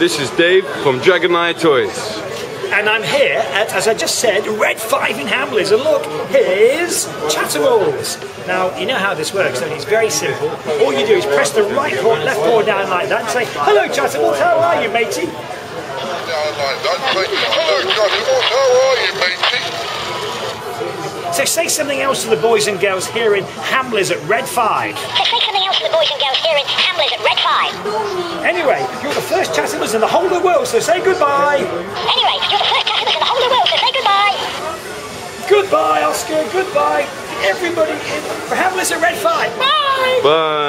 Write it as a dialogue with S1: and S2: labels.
S1: This is Dave from Dragon-i Toys.
S2: And I'm here at, as I just said, Red 5 in Hamleys. And look, here's Chatimals. Now, you know how this works, and it's very simple. All you do is press the right paw, left paw down like that and say, Hello, Chatimals, how are you, matey?
S3: down like that. Say, hello, Chatterbox, how are you, matey?
S2: So say something else to the boys and girls here in Hamleys at Red 5.
S4: So say something else to the boys and girls here in Hamleys at Red 5.
S2: Anyway, you're the first Chatterballs in the whole of the world, so say goodbye.
S4: Anyway, you're the first customers in the whole of the world, so say goodbye.
S2: Goodbye, Oscar, goodbye. Everybody in Hamleys at Red 5. Bye!
S1: Bye.